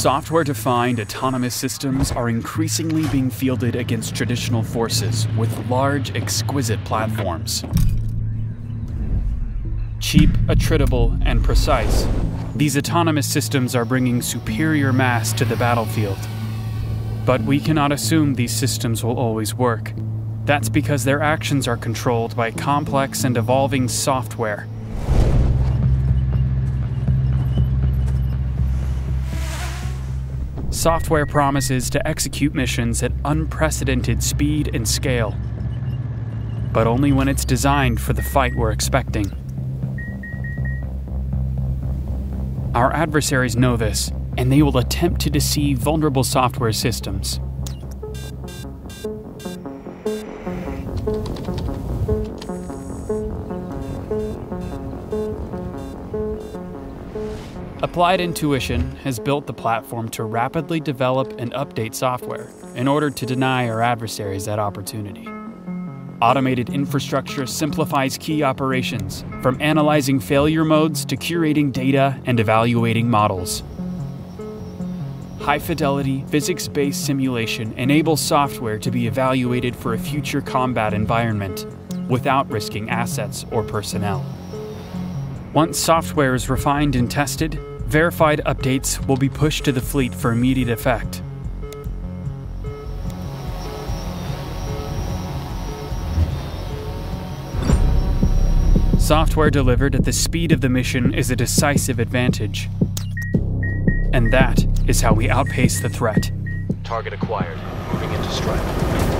Software defined autonomous systems are increasingly being fielded against traditional forces with large, exquisite platforms. Cheap, attritable, and precise, these autonomous systems are bringing superior mass to the battlefield. But we cannot assume these systems will always work. That's because their actions are controlled by complex and evolving software. Software promises to execute missions at unprecedented speed and scale, but only when it's designed for the fight we're expecting. Our adversaries know this, and they will attempt to deceive vulnerable software systems. Applied Intuition has built the platform to rapidly develop and update software in order to deny our adversaries that opportunity. Automated infrastructure simplifies key operations, from analyzing failure modes to curating data and evaluating models. High fidelity, physics based simulation enables software to be evaluated for a future combat environment without risking assets or personnel. Once software is refined and tested, verified updates will be pushed to the fleet for immediate effect. Software delivered at the speed of the mission is a decisive advantage. And that is how we outpace the threat. Target acquired. Moving into strike.